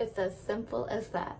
It's as simple as that.